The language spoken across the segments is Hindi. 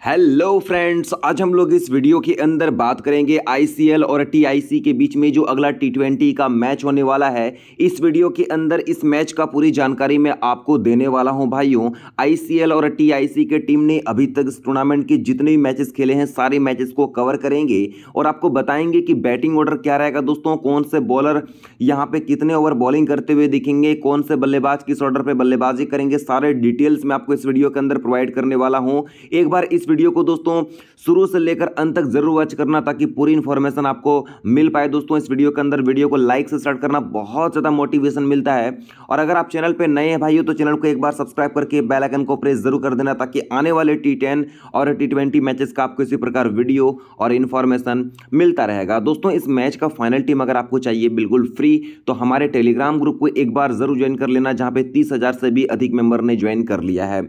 हेलो फ्रेंड्स आज हम लोग इस वीडियो के अंदर बात करेंगे आईसीएल और टीआईसी के बीच में जो अगला टी ट्वेंटी का मैच होने वाला है। इस वीडियो के अंदर इस मैच का पूरी जानकारी मैं आपको देने वाला हूँ भाइयों। आईसीएल और टीआईसी के टीम ने अभी तक इस टूर्नामेंट के जितने भी मैचेस खेले हैं, सारे मैचेस को कवर करेंगे और आपको बताएँगे कि बैटिंग ऑर्डर क्या रहेगा दोस्तों, कौन से बॉलर यहाँ पे कितने ओवर बॉलिंग करते हुए दिखेंगे, कौन से बल्लेबाज किस ऑर्डर पर बल्लेबाजी करेंगे, सारे डिटेल्स मैं आपको इस वीडियो के अंदर प्रोवाइड करने वाला हूँ। एक बार इस वीडियो को दोस्तों शुरू से लेकर अंत तक ज़रूर वॉच करना ताकि पूरी इन्फॉर्मेशन आपको मिल पाए। दोस्तों, इस वीडियो के अंदर वीडियो को लाइक से स्टार्ट करना बहुत ज़्यादा मोटिवेशन मिलता है। और अगर आप चैनल पर नए हैं भाइयों तो चैनल को एक बार सब्सक्राइब करके बेल आइकन को प्रेस ज़रूर कर देना ताकि आने वाले टी और टी मैचेस का आपको इसी प्रकार वीडियो और इन्फॉर्मेशन मिलता रहेगा। दोस्तों, इस मैच का फाइनल टीम अगर आपको चाहिए बिल्कुल फ्री तो हमारे टेलीग्राम ग्रुप को एक बार ज़रूर ज्वाइन कर लेना, जहाँ पे तीस हज़ार से भी अधिक मेंबर ने ज्वाइन कर लिया है।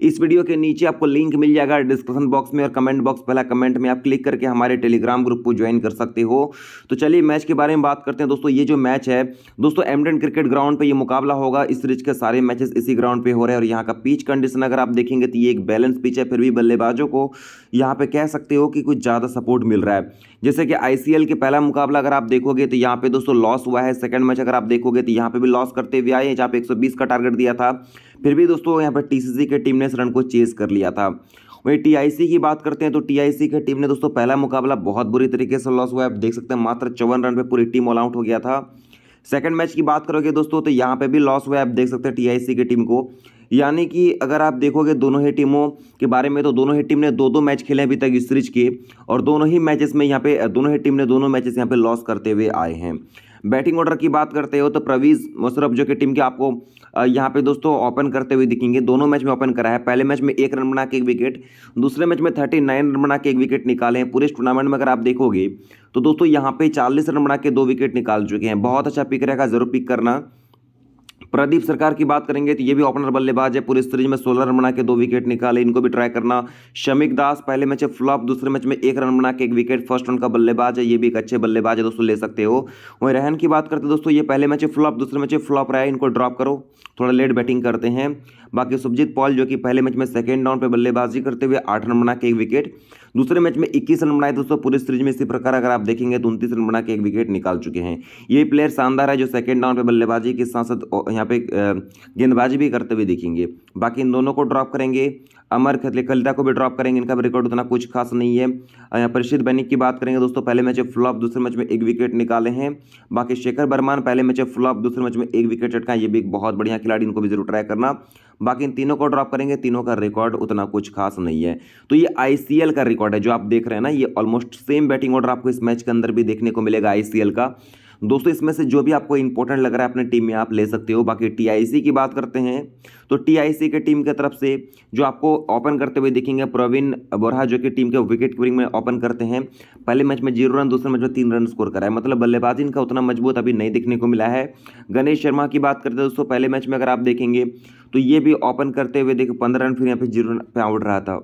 इस वीडियो के नीचे आपको लिंक मिल जाएगा डिस्क्रिप्शन बॉक्स में और कमेंट बॉक्स पहला कमेंट में आप क्लिक करके हमारे टेलीग्राम ग्रुप को ज्वाइन कर सकते हो। तो चलिए मैच के बारे में बात करते हैं। दोस्तों, ये जो मैच है, दोस्तों एमडन क्रिकेट ग्राउंड पर ये मुकाबला होगा। इस सीरीज़ के सारे मैचेस इसी ग्राउंड पर हो रहे हैं और यहाँ का पिच कंडीशन अगर आप देखेंगे तो ये एक बैलेंस पिच है, फिर भी बल्लेबाजों को यहाँ पे कह सकते हो कि कुछ ज़्यादा सपोर्ट मिल रहा है। जैसे कि आईसीएल के पहला मुकाबला अगर आप देखोगे तो यहाँ पे, दोस्तों लॉस हुआ है। सेकंड मैच अगर आप देखोगे तो यहाँ पे भी लॉस करते हुए आए हैं, जहाँ पे 120 का टारगेट दिया था। फिर भी दोस्तों यहाँ पर टीसीसी के टीम ने इस रन को चेज कर लिया था। वही टीआईसी की बात करते हैं तो टीआईसी की टीम ने दोस्तों पहला मुकाबला बहुत बुरी तरीके से लॉस हुआ है। आप देख सकते हैं मात्र चौवन रन पे पूरी टीम ऑल आउट हो गया था। सेकंड मैच की बात करोगे दोस्तों तो यहाँ पे भी लॉस हुआ है। आप देख सकते हैं टीआईसी की टीम को। यानी कि अगर आप देखोगे दोनों ही टीमों के बारे में तो दोनों ही टीम ने दो दो मैच खेले अभी तक इस सीरीज़ के। और दोनों ही मैचेस में यहाँ पे, दोनों ही टीम ने दोनों मैचेस यहाँ पे लॉस करते हुए आए हैं। बैटिंग ऑर्डर की बात करते हो तो प्रवीज मुशरफ जो कि टीम के आपको यहाँ पे दोस्तों ओपन करते हुए दिखेंगे। दोनों मैच में ओपन करा है। पहले मैच में एक रन बना के एक विकेट, दूसरे मैच में थर्टी नाइन रन बना के एक विकेट निकाले हैं पूरे टूर्नामेंट में अगर आप देखोगे। तो दोस्तों यहाँ पे चालीस रन बना के दो विकेट निकाल चुके हैं। बहुत अच्छा पिक रहेगा, ज़रूर पिक करना। प्रदीप सरकार की बात करेंगे तो ये भी ओपनर बल्लेबाज है। पूरी सीरीज़ में सोलह रन बना के दो विकेट निकाले। इनको भी ट्राई करना। शमिक दास पहले मैच फ्लॉप दूसरे मैच में एक रन बना के एक विकेट फ़र्स्ट रन का बल्लेबाज है। ये भी एक अच्छे बल्लेबाज है दोस्तों, ले सकते हो। वहीं रहन की बात करते दोस्तों, ये पहले मैच फ्लॉप दूसरे मैच फ्लॉप रहा है। इनको ड्रॉप करो। थोड़ा लेट बैटिंग करते हैं। बाकी सुभजीत पॉल, जो कि पहले मैच में सेकेंड राउंड पर बल्लेबाजी करते हुए आठ रन बना के एक विकेट दूसरे मैच में इक्कीस रन बनाए दोस्तों, पूरे सीरीज़ में इसी प्रकार अगर आप देखेंगे तो उनतीस रन बना के एक विकेट निकाल चुके हैं। ये प्लेयर शानदार है जो सेकेंड राउंड पर बल्लेबाजी के साथ साथ यहाँ पे गेंदबाजी भी करते हुए देखेंगे। बाकी इन दोनों को ड्रॉप करेंगे। अमर खलिदा को भी ड्रॉप करेंगे, इनका भी रिकॉर्ड उतना कुछ खास नहीं है। यहाँ परिषद बैनिक की बात करेंगे दोस्तों, पहले मैच फ्लॉप दूसरे मैच में एक विकेट निकाले हैं। बाकी शेखर बर्मान, पहले मैच फ्लॉप दूसरे मैच में एक विकेट चटका ये भी एक बहुत बढ़िया खिलाड़ी, इनको भी ज़रूर ट्राई करना। बाकी इन तीनों को ड्रॉप करेंगे, तीनों का रिकॉर्ड उतना कुछ खास नहीं है। तो ये आईसीएल का रिकॉर्ड है, जो आप देख रहे हैं ना, ये ऑलमोस्ट सेम बैटिंग ऑर्डर आपको इस मैच के अंदर भी देखने को मिलेगा आईसीएल का। दोस्तों, इसमें से जो भी आपको इंपॉर्टेंट लग रहा है, अपने टीम में आप ले सकते हो। बाकी टीआईसी की बात करते हैं तो टीआईसी के टीम की तरफ़ से जो आपको ओपन करते हुए देखेंगे, प्रवीण बोरहा जो कि टीम के विकेट कीपिंग में ओपन करते हैं। पहले मैच में ज़ीरो रन दूसरे मैच में तीन रन स्कोर करा है मतलब बल्लेबाजी इनका उतना मज़बूत अभी नहीं देखने को मिला है। गणेश शर्मा की बात करते हैं दोस्तों, पहले मैच में अगर आप देखेंगे तो ये भी ओपन करते हुए देखो, पंद्रह रन फिर यहाँ पे ज़ीरो रन पे आउट रहा था।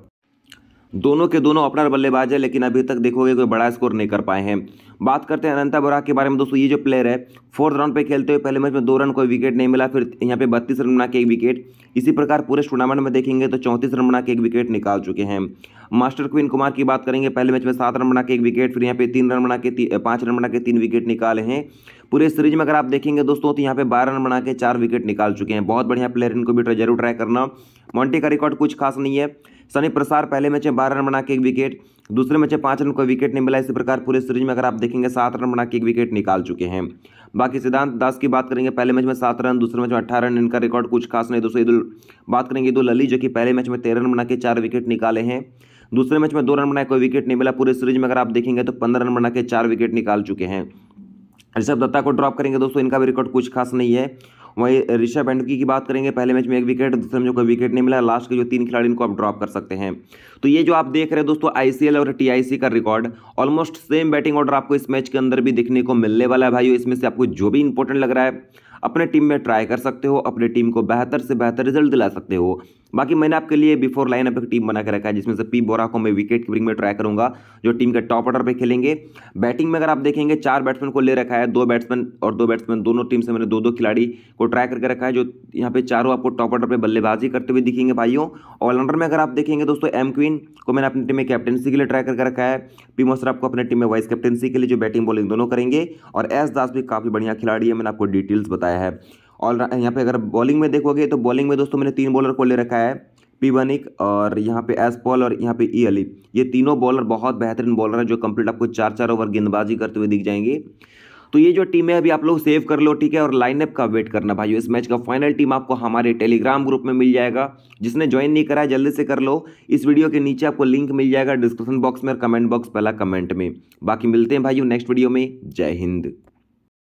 दोनों के दोनों ओपनर बल्लेबाज है, लेकिन अभी तक देखोगे कोई बड़ा स्कोर नहीं कर पाए हैं। बात करते हैं अनंता बोरा के बारे में। दोस्तों, ये जो प्लेयर है फोर्थ राउंड पे खेलते हुए पहले मैच में दो रन, कोई विकेट नहीं मिला, फिर यहाँ पे बत्तीस रन बना के एक विकेट इसी प्रकार पूरे टूर्नामेंट में देखेंगे तो चौंतीस रन बना के एक विकेट निकाल चुके हैं। मास्टर क्वीन कुमार की बात करेंगे, पहले मैच में सात रन बना के एक विकेट फिर यहाँ पे तीन रन बना के पाँच रन बना के तीन विकेट निकाले हैं। पूरे सीरीज़ में अगर आप देखेंगे दोस्तों तो यहाँ पे बारह रन बना के चार विकेट निकाल चुके हैं। बहुत बढ़िया प्लेयर इनको भी ज़रूर ट्राई करना। मॉन्टी का रिकॉर्ड कुछ खास नहीं है। सनी प्रसार पहले मैच में बारह रन बना के एक विकेट दूसरे मैच में पाँच रन कोई विकेट नहीं मिला। इसी प्रकार पूरे सीरीज़ में अगर आप देखेंगे, सात रन बना के एक विकेट निकाल चुके हैं। बाकी सिद्धांत दास की बात करेंगे, पहले मैच में सात रन, दूसरे मैच में अट्ठारह रन, इनका रिकॉर्ड कुछ खास नहीं। दोस्तों ईदुल बात करेंगे ईदुल अली, जो कि पहले मैच में तेरह रन बना के चार विकेट निकाले हैं। दूसरे मैच में दो रन बनाए, कोई विकेट नहीं मिला। पूरे सीरीज़ में अगर आप देखेंगे तो पंद्रह रन बना के चार विकेट निकाल चुके हैं। ऋषभ दत्ता को ड्रॉप करेंगे, दोस्तों, इनका भी रिकॉर्ड कुछ खास नहीं है। वहीं ऋषभ एंडकी की बात करेंगे, पहले मैच में एक विकेट, दूसरे में विकेट नहीं मिला, लास्ट के जो तीन खिलाड़ी इनको आप ड्रॉप कर सकते हैं। तो ये जो आप देख रहे हैं दोस्तों आईसीएल और टीआईसी का record almost same batting order आपको इस मैच के अंदर भी देखने को मिलने वाला है भाई इसमें से आपको जो भी इंपॉर्टेंट लग रहा है अपने टीम में ट्राई कर सकते हो, अपने टीम को बेहतर से बेहतर रिज़ल्ट दिला सकते हो। बाकी मैंने आपके लिए बिफोर लाइन अप एक टीम बना के रखा है, जिसमें से पी बोरा को मैं विकेट कीपिंग में ट्राई करूँगा, जो टीम के टॉप ऑर्डर पे खेलेंगे। बैटिंग में अगर आप देखेंगे, चार बैट्समैन को ले रखा है, दो बैट्समैन और दो बैट्समैन दोनों टीम से मैंने दो दो खिलाड़ी को ट्राई करके रखा है, जो यहाँ पे चारों आपको टॉप ऑर्डर पर बल्लेबाजी करते हुए दिखेंगे, भाइयों। ऑलराउंडर में अगर आप देखेंगे दोस्तों एम क्वीन को मैंने अपनी टीम में कैप्टनसी के लिए ट्राई करके रखा है। पी मोसराफ को अपने टीम में वाइस कैप्टनसी के लिए जो बैटिंग बॉलिंग दोनों करेंगे। और एस दास भी काफ़ी बढ़िया खिलाड़ी है, मैंने आपको डिटेल्स बताया। है। और यहाँ पे अगर बॉलिंग में देखोगे तो बॉलिंग में दोस्तों मैंने तीन बॉलर को ले रखा है पी वनिक और यहाँ पे एस पॉल और यहाँ पे ई अली ये तीनों बॉलर बहुत बेहतरीन बॉलर हैं जो कंप्लीट आपको चार चार ओवर गेंदबाजी करते हुए दिख जाएँगे। तो ये जो टीम है, अभी आप लोग सेव कर लो, ठीक है? और लाइनअप का वेट करना भाई इस मैच का फाइनल टीम आपको हमारे टेलीग्राम ग्रुप में मिल जाएगा। जिसने ज्वाइन नहीं करा है, जल्दी से कर लो। इस वीडियो के नीचे आपको लिंक मिल जाएगा डिस्क्रिप्शन बॉक्स में और कमेंट बॉक्स पहला कमेंट में। बाकी मिलते हैं भाई नेक्स्ट वीडियो में। जय हिंद।